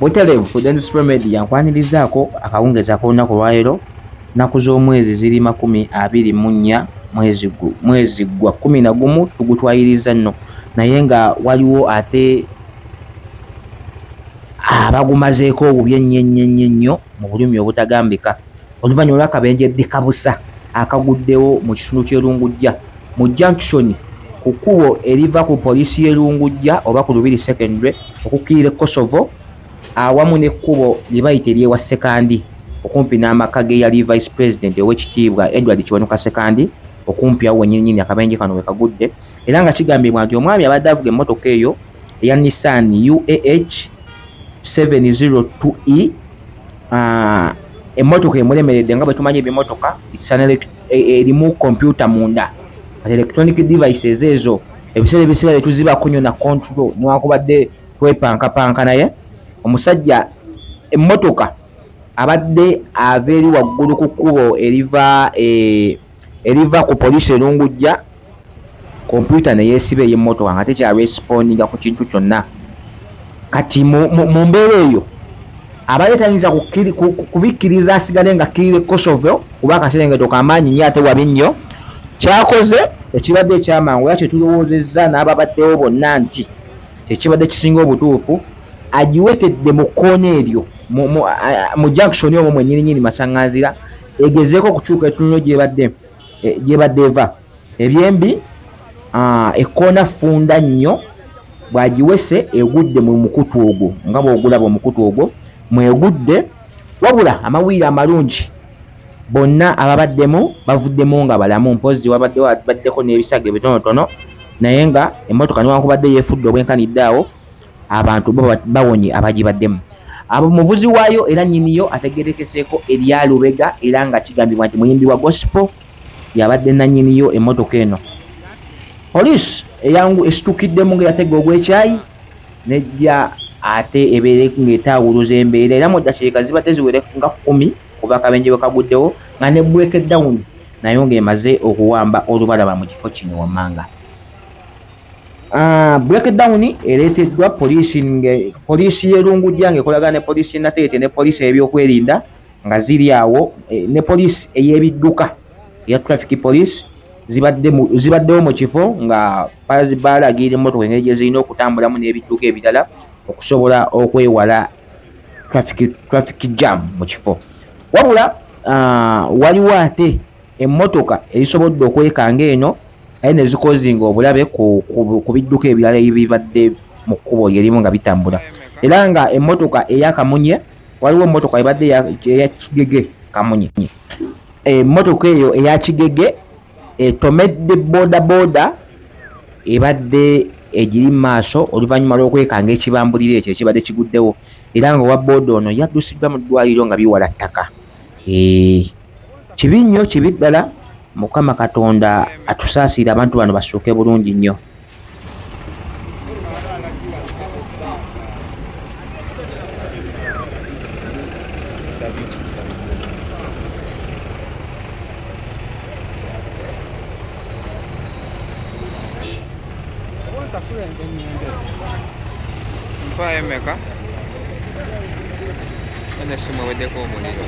butelevu prudence promedia nkwanirizaako akawungezi akolunaku olwaleero naku z'omwezi ziri makumi abiri mu nnya mwezi gwa kumi na gumu tugutwayiriza nno. Naye nga waliwo ate abagumazeeko obubi ennyo ennyo ennyo ennyo mu bulumi obutagambika. Oluvannyuma lwakabenjedde kabusa akaguddewo mu kitundu ky'erungujja mu junction ku kkubo eriva ku poliisi y'erungujja oba ku lubiri secondary okukkirira e kosovo awamu n'ekkubo lye bayita eryewa sekandi okumpi n'amaka ge yali vice president ow'ekitiibwa edward kiwanuka sekandi okumpi awo wenyininyini akabenje kano wekagudde era nga kigambibwa nti omwami abadde avuga emmotoka eyo eya nissan uah 702e emmotoka emulemeredde nga bwe tumanyi ebimotoka erimu kompyuta munda electronic devices ezo ebiseera ebisigale tuzibako nyo na control niwakubadde twepankapanka naye omusajja emmotoka abadde ava eri waggulu ku kkubo eriva e, eriva ku poliisi erungujja kompyuta neyeesiba ey'emmotoka nga tekyarespondinga ku kintu kyonna. Kati mu mbeera eyo abadde tayinza kubikkiriza asigale nga kkirire kosovo kuba akaserengeto kamaanyi nyo ate wabi nnyo kyakoze ekibadde ekyamangu era kyetulowoozezza n'ababaddewo bonna nti kyekibadde kisinga obutuufu agiwetedde mu kkoona eryo mu junction omwo mwenyininyini masaŋŋanzira egezeeko okukyuka etunuliro gyebadde gyebadde eva. Ebyembi ekkoona funda nnyo bwagiwese egudde mu mukutu ogwo nga bwogulaba omukutu ogwo mwegudde wabula amawulire amalungi bonna ababaddemu bavuddemu nga balamu. Mpozi wabaddeko n'ebisago ebitonotono naye nga emmotoka niwankubadde yeefudde obwenkanidde awo abantu bawonye abagibaddemu. Omuvuzi waayo era nnyiniyo ategerekeseeko eryalubega era nga kigambibwa nti muyimbi wa gospel yabadde nannyiniyo emmotoka eno. Poliisi eyangu esitukiddemu ngaeyatega ogwekyayi nejja ate ebeere ngaetawuluza embeera era mu ddakiika zibadde ziwere nga kkumi kuva akabenje bwe kaguddewo nga ne breakdown nayo ng'emaze okuwamba olubalaba mu kifo kino wammanga. Uh, breakdown ereeteddwa poliisi poliisi y'erungujja ng'ekolagana ne poliisi nateete ne poliisi ey'ebyokwerinda nga ziri awo e, ne poliisi ey'ebidduka eya traffic police zibaddewo mu kifo nga balagirira emmotoka engeri gye zirina okutambulamu n'ebidduka ebirala okusobola okwewala traffic jam mu kifo wabula uh, waliwo ate emmotoka erisobodde okwekanga eno aye nezikozinga obulabe ku, bidduka ebirala ebibadde mu kkubo lyerimu nga bitambula. Era nga emmotoka eyakamunye waliwo emmotoka ebadde eya kigege kamunye. Emmotoka eyo eya kigege etomedde boda boda ebadde egiri mu maaso oluvannyuma lw'okwekanga ekibambuliro ekyo ekibadde kiguddewo. Era nga owa boda ono yaddusiddwa mu ddwaliro nga biwala ttaka. Kibi nnyo kibi ddala. Mukama katonda atusaasire abantu bano basooke bulungi nnyo mpayo emeka ene simu eweddeko omuliro